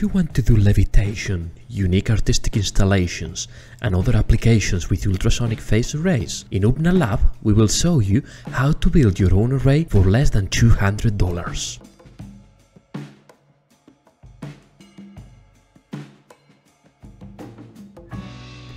You want to do levitation, unique artistic installations, and other applications with ultrasonic phase arrays? In UpnaLab, we will show you how to build your own array for less than $200.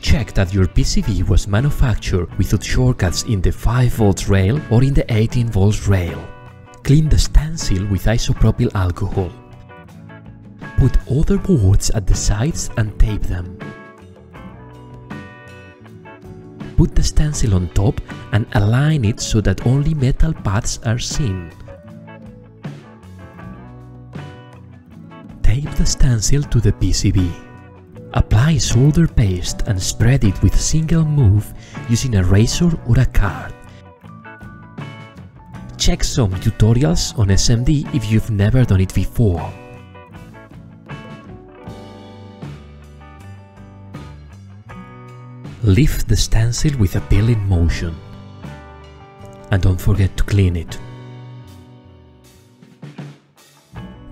Check that your PCB was manufactured without shortcuts in the 5V rail or in the 18V rail. Clean the stencil with isopropyl alcohol. Put other boards at the sides and tape them. Put the stencil on top and align it so that only metal paths are seen. Tape the stencil to the PCB. Apply solder paste and spread it with single move using a razor or a card. Check some tutorials on SMD if you've never done it before. Lift the stencil with a peeling motion. And don't forget to clean it.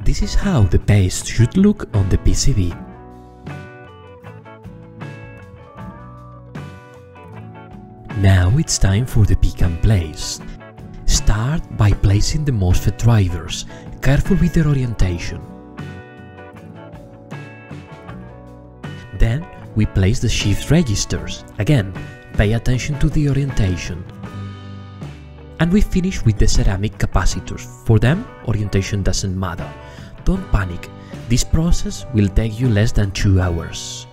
This is how the paste should look on the PCB. Now it's time for the pick and place. Start by placing the MOSFET drivers, careful with their orientation. We place the shift registers, again, pay attention to the orientation. And we finish with the ceramic capacitors, for them orientation doesn't matter. Don't panic, this process will take you less than 2 hours.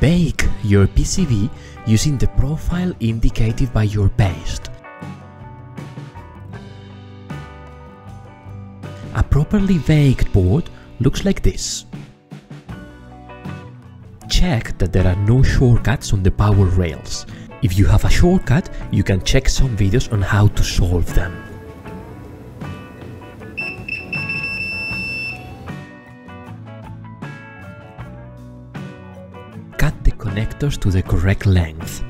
Bake your PCB using the profile indicated by your paste. A properly baked board looks like this. Check that there are no shortcuts on the power rails. If you have a shortcut, you can check some videos on how to solve them. Cut the connectors to the correct length.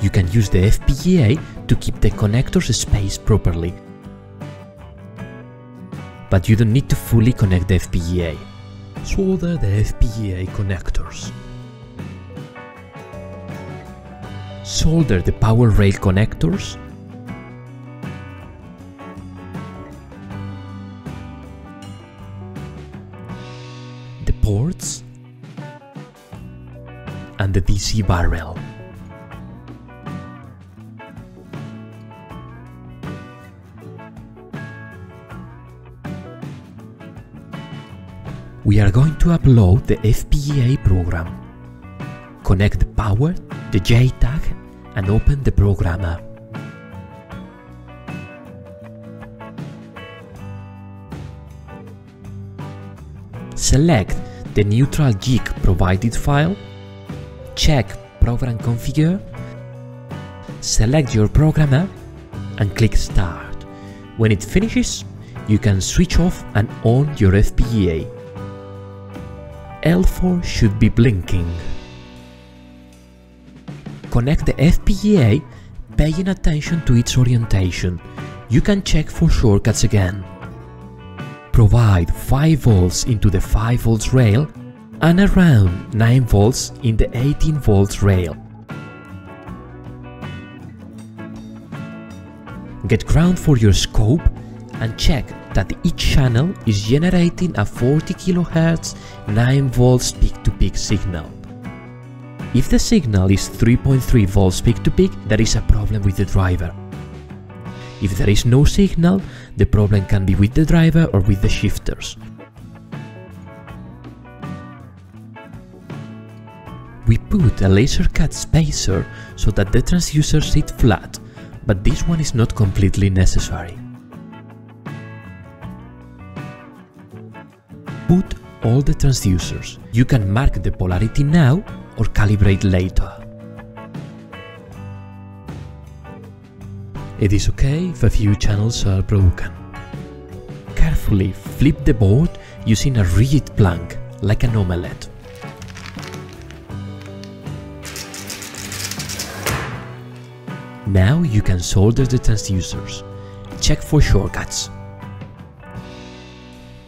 You can use the FPGA to keep the connectors spaced properly. But you don't need to fully connect the FPGA. Solder the FPGA connectors. Solder the power rail connectors the ports and the DC barrel. We are going to upload the FPGA program. Connect the power, the JTAG and open the programmer. Select the neutral jig provided file, check Program Configure, select your programmer and click Start. When it finishes, you can switch off and on your FPGA. L4 should be blinking. Connect the FPGA, paying attention to its orientation. You can check for shortcuts again. Provide 5 volts into the 5 volts rail and around 9 volts in the 18 volts rail. Get ground for your scope and check that each channel is generating a 40 kHz 9 volts peak-to-peak signal. If the signal is 3.3 volts peak-to-peak, there is a problem with the driver. If there is no signal, the problem can be with the driver or with the shifters. We put a laser cut spacer so that the transducers sit flat, but this one is not completely necessary. Put all the transducers. You can mark the polarity now or calibrate later. It is okay if a few channels are broken. Carefully flip the board using a rigid plank, like an omelette. Now you can solder the transducers. Check for shortcuts.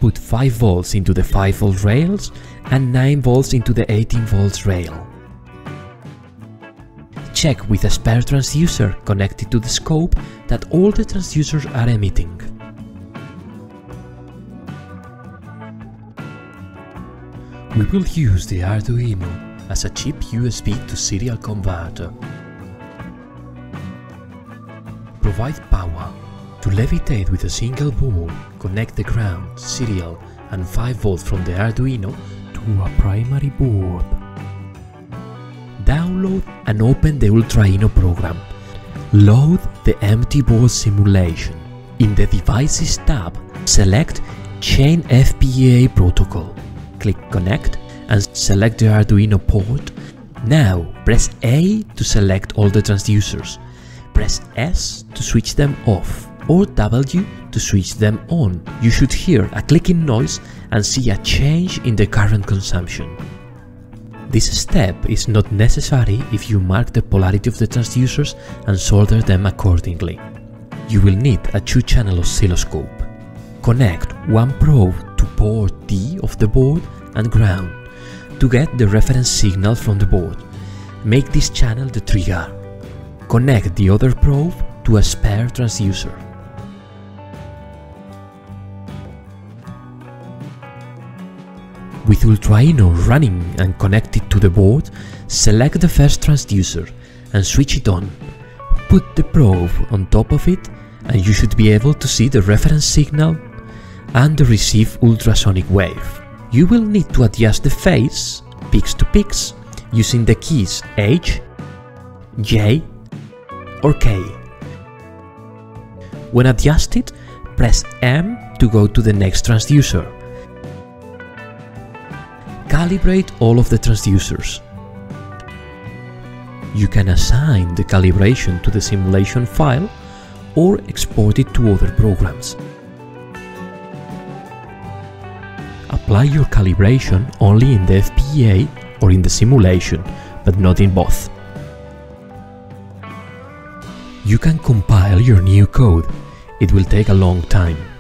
Put 5 volts into the 5 volt rails and 9 volts into the 18 volts rail. Check with a spare transducer connected to the scope that all the transducers are emitting. We will use the Arduino as a cheap USB to serial converter. Provide power. To levitate with a single board, connect the ground, serial and 5 volt from the Arduino to a primary board. Download and open the Ultraino program. Load the empty board simulation. In the Devices tab, select Chain FPGA Protocol. Click Connect and select the Arduino port. Now press A to select all the transducers. Press S to switch them off or W to switch them on. You should hear a clicking noise and see a change in the current consumption. This step is not necessary if you mark the polarity of the transducers and solder them accordingly. You will need a 2-channel oscilloscope. Connect one probe to port D of the board and ground to get the reference signal from the board. Make this channel the trigger. Connect the other probe to a spare transducer. With Ultraino running and connected to the board, select the first transducer and switch it on. Put the probe on top of it and you should be able to see the reference signal and the received ultrasonic wave. You will need to adjust the phase, peaks to peaks, using the keys H, J or K. When adjusted, press M to go to the next transducer calibrate all of the transducers. You can assign the calibration to the simulation file or export it to other programs. Apply your calibration only in the FPGA or in the simulation, but not in both. You can compile your new code. It will take a long time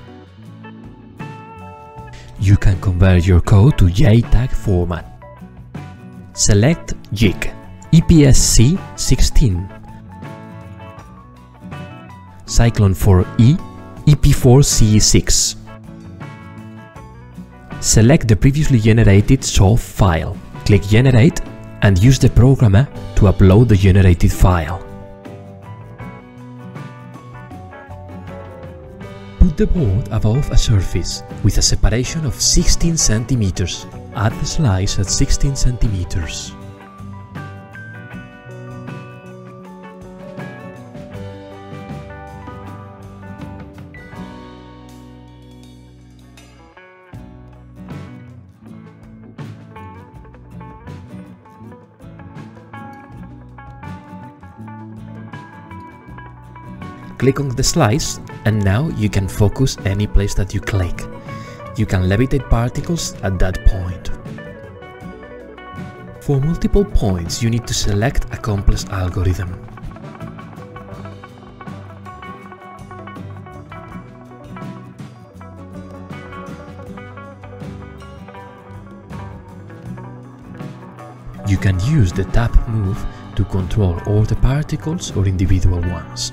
you can convert your code to JTAG format. Select JIC EPSC 16 Cyclone 4E EP4CE6 Select the previously generated SOF file. Click Generate and use the programmer to upload the generated file. Put the board above a surface with a separation of 16 centimeters. Add the slice at 16 centimeters. Click on the slice and now you can focus any place that you click. You can levitate particles at that point. For multiple points you need to select a complex algorithm. You can use the tap move to control all the particles or individual ones.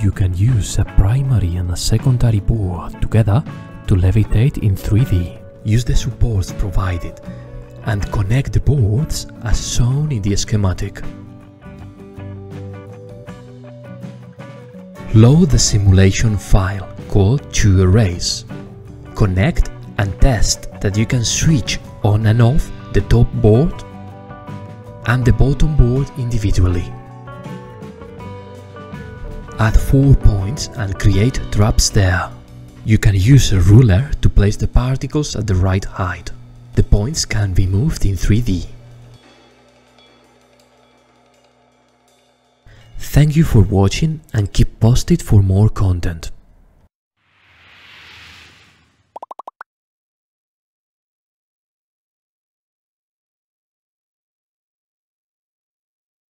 You can use a primary and a secondary board together to levitate in 3D. Use the supports provided and connect the boards as shown in the schematic. Load the simulation file called 2Arrays. Connect and test that you can switch on and off the top board and the bottom board individually. Add 4 points and create traps there. You can use a ruler to place the particles at the right height. The points can be moved in 3D. Thank you for watching and keep posted for more content.